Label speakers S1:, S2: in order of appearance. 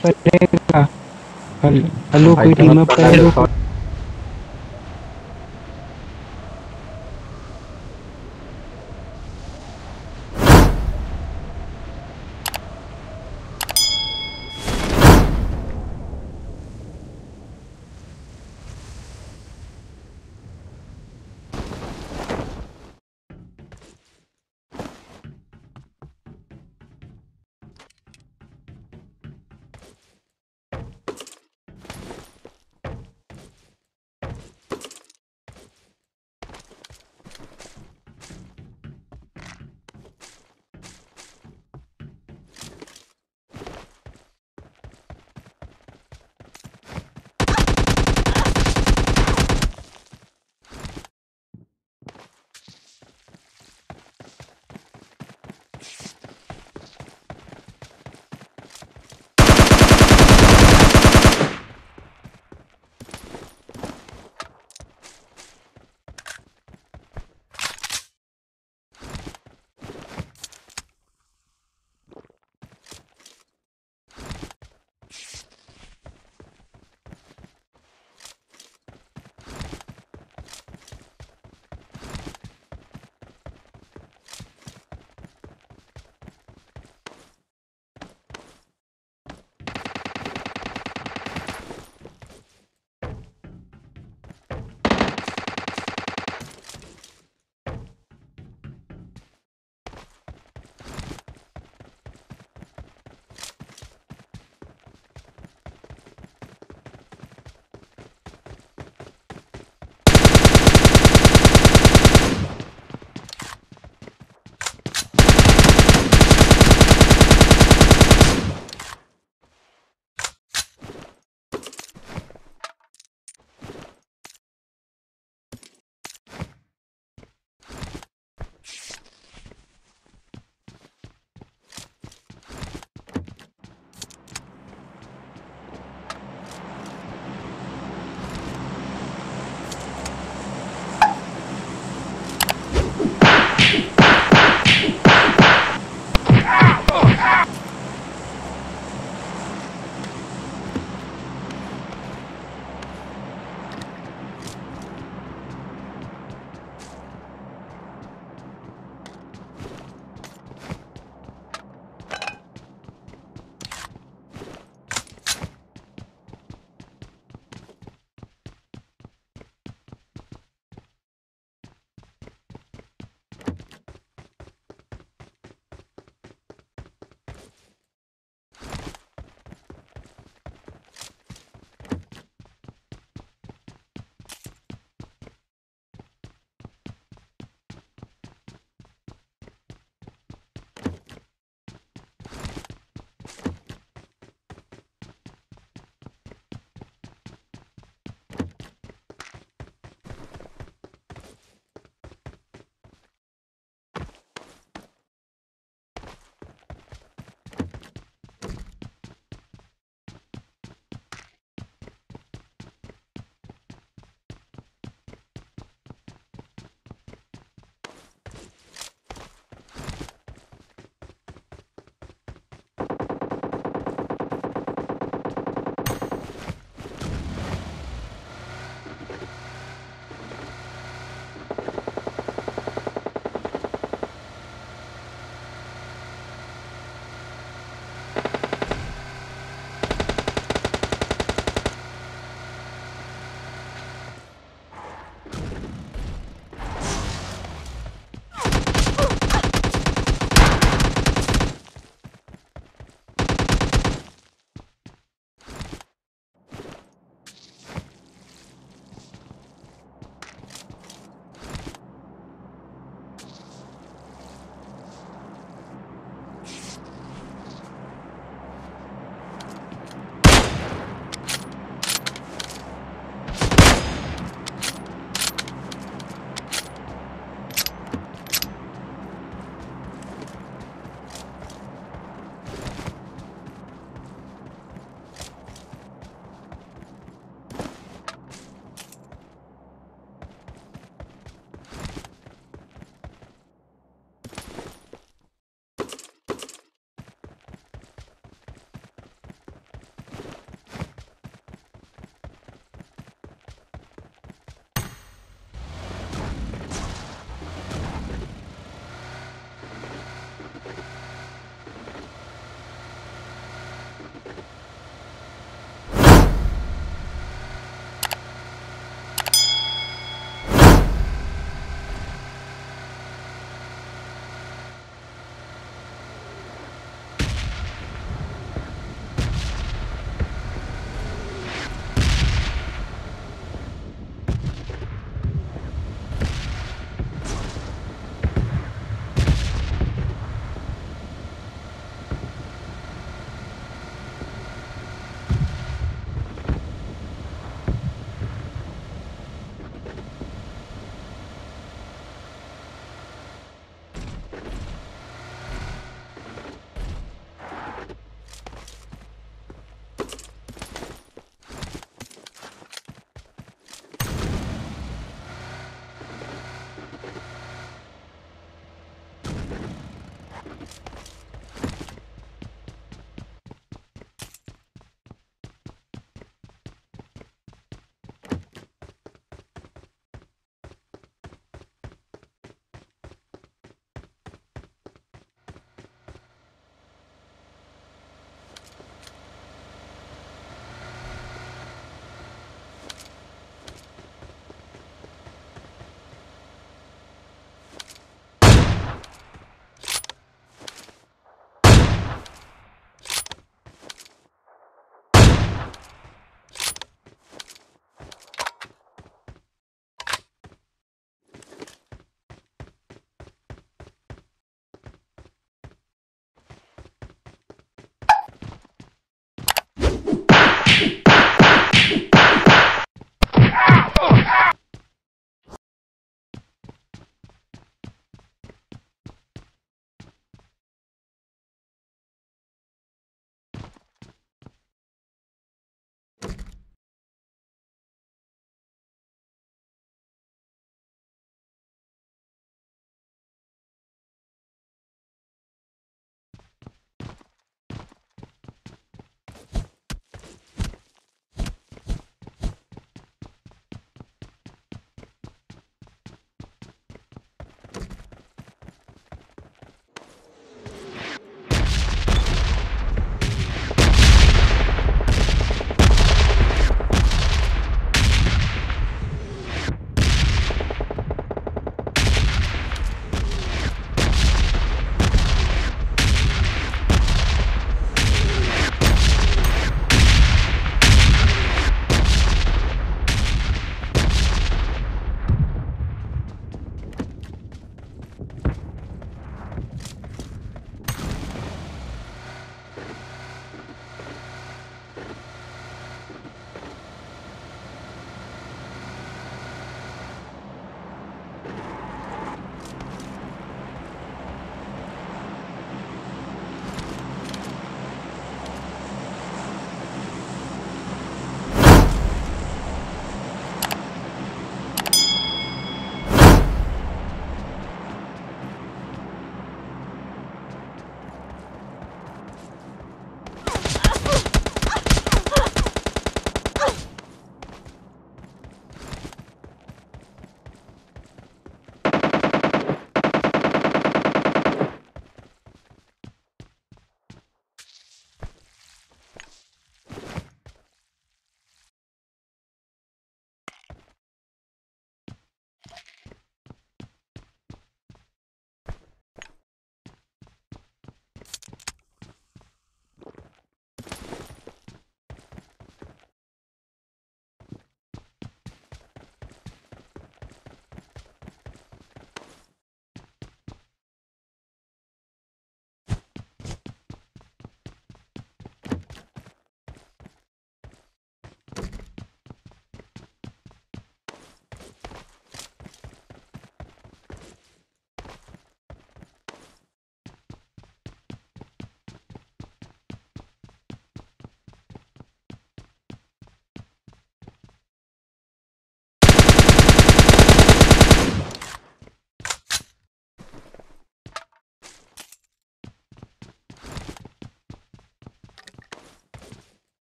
S1: करेगा हेलो कोई team up कर
S2: लो